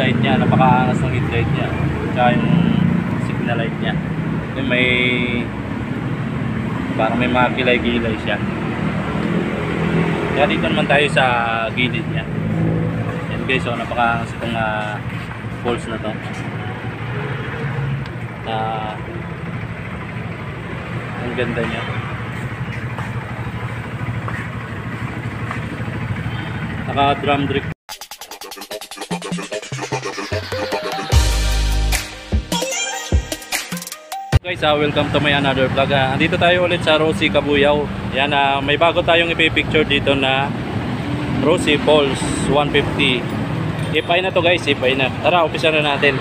headlight niya, napakaangas ng headlight niya. Tsaka yung signal light niya. Yung may parang may mga kilay-kilay siya. Kaya dito naman tayo sa gilid niya. Yan guys, so napakaangas itong uh, poles na to. Ah, ang ganda niya. Naka drum drip Guys, ah, welcome to my another vlog. Ah, andito tayo ulit sa Rosie Kabuyaw. Yan, ah, may bago tayong ipipicture dito na Rosie Falls 150. Ipay na to guys, ipay na. Tara, umpisa na natin.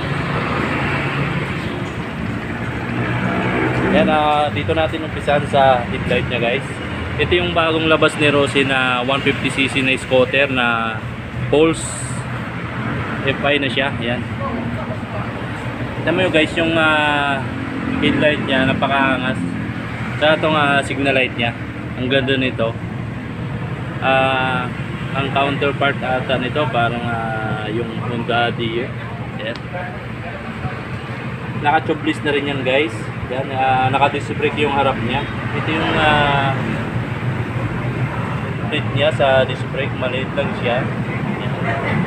Yan, ah, dito natin umpisan sa headlight niya guys. Ito yung bagong labas ni Rosie na 150cc na scooter na Pulse FI na siya. Yan. Tignan mo guys, yung ah, headlight niya, napakaangas. Sa itong ah, signal light niya, ang ganda nito. Ah, ang counterpart ata nito, parang ah, yung Honda Dio. Yan. Naka-tubeless na rin yan guys. Yan, uh, naka-disc brake yung harap niya. Ito yung uh, niya sa disc brake, maliit lang siya. Yan.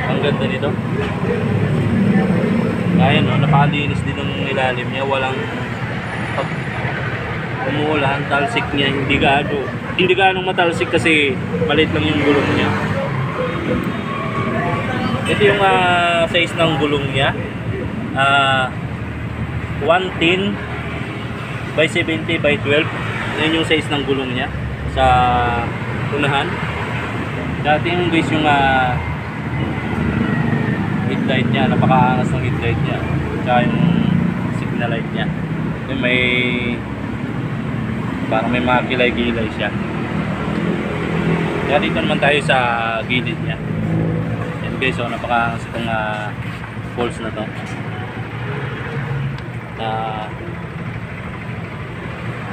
Ang ganda nito. Ayan no, napakalinis din ng ilalim niya, walang umuulan, talsik niya, hindi gaano. Hindi gaano matalsik kasi maliit lang yung gulong niya. Ito yung ah, size ng gulong niya. Ah, 110 by 70 by 12. Yan yung size ng gulong niya sa unahan. Dati yung guys yung ah, headlight niya, napakaangas ng headlight niya. Tsaka yung signal light niya. Yung may parang may mga kilay-kilay siya. Kaya dito naman tayo sa gilid niya. Yan guys, so napakaangas itong uh, poles na to. Ah,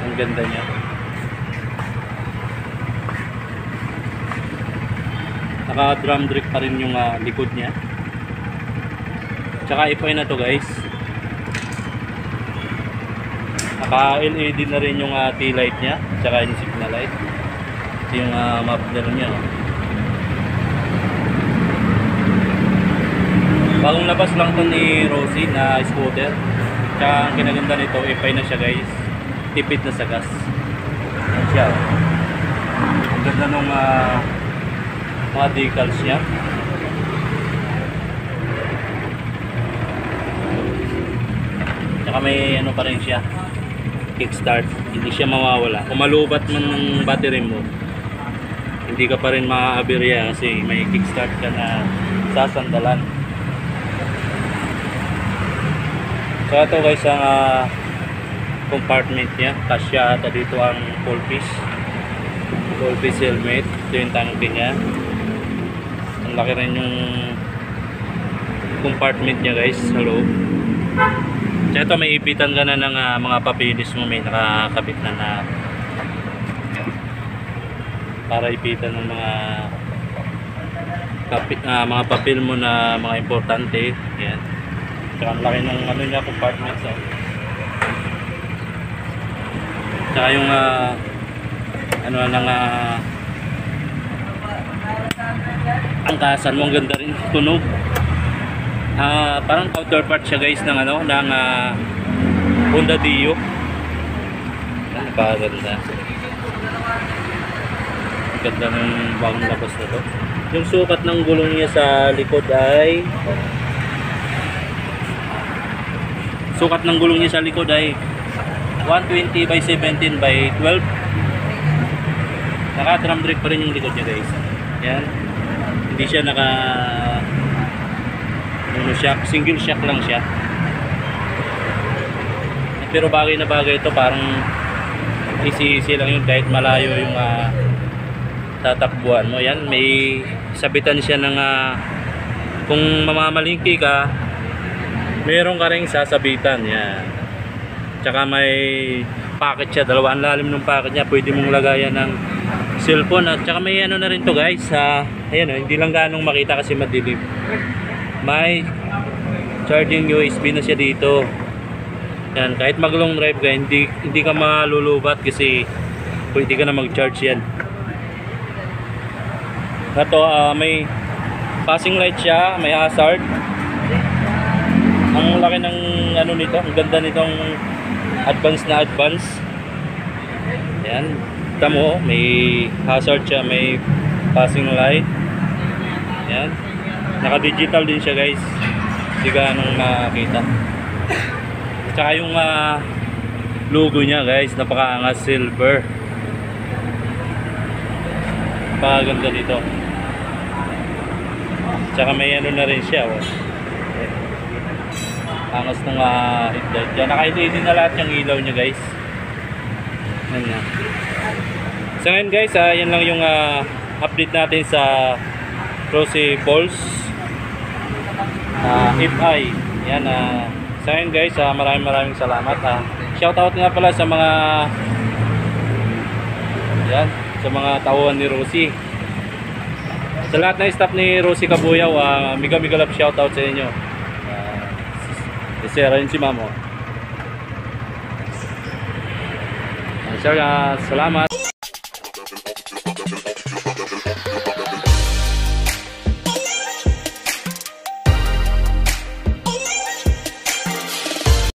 ang ganda niya. Naka drum drip pa rin yung ah, likod niya. Tsaka ipoy na to guys. Naka LED na rin yung uh, light niya. Tsaka yung signal light. Ito yung uh, muffler niya. oh. Bagong labas lang to ni Rosie na scooter. Tsaka ang kinaganda nito, ipay na siya guys. Tipid na sa gas. Siya. oh. Ang ganda nung ah, mga decals niya. Tsaka may ano pa rin siya. Kickstart. Hindi siya mawawala. Kung malubat man ng battery mo, hindi ka pa rin maaaberya kasi may kickstart ka na sasandalan. So ito guys ang ah, compartment niya. Kasya ata dito ang full piece. Full piece helmet. Ito yung tanke niya. Ang laki rin yung compartment niya guys sa loob. Tsaka ito may ipitan ka na ng ah, mga papilis mo may nakakabit na na para ipitan ng mga kapit, ah, mga papel mo na mga importante. Yan. Tsaka ang laki ng ano niya compartment so. Tsaka yung ah, ano lang ah, ang kasan mo ang ganda rin tunog. Ah, parang counterpart siya guys ng ano ng ah, Honda Dio. Napakaganda. Ganda ng bagong labas na to. Yung sukat ng gulong niya sa likod ay sukat ng gulong niya sa likod ay 120 by 17 by 12 naka drum brake pa rin yung likod niya guys yan hindi siya naka ano shock single shock lang siya. Pero bagay na bagay ito parang easy easy lang yun. Kahit malayo yung ah, tatakbuhan mo. Yan may sabitan siya ng ah, kung mamamalingki ka meron ka rin sasabitan. Yan. Tsaka may packet siya. Dalawa lalim ng packet niya. Pwede mong lagayan ng cellphone. At tsaka may ano na rin to guys sa ayan oh, hindi lang ganong makita kasi madilim may charging USB na siya dito. Yan, kahit mag long drive ka, hindi, hindi ka malulubat kasi pwede ka na mag-charge yan. Ito, ah, may passing light siya, may hazard. Ang laki ng ano nito, ang ganda nitong advance na advance. Yan. Kita mo, may hazard siya, may passing light. Yan. Naka-digital din siya guys. Hindi ka nang makakita. Tsaka yung ah, logo niya guys, napakaangas silver. Napakaganda nito. Tsaka may ano na rin siya. Oh. Angas ng uh, headlight. Naka-LED na lahat yung ilaw niya guys. Yan nga. So ngayon guys, ah, yan lang yung ah, update natin sa Rosy Balls. Ah, FI. Yan ah. sa ngayon guys, ah, maraming maraming salamat. Ah. Shoutout nga pala sa mga yan, sa mga tauhan ni Rosy. Sa lahat ng staff ni Rosy Kabuyaw, ah, mega mega love shoutout sa inyo. Uh, si Sarah yun si Mamo. Sir, ah, salamat.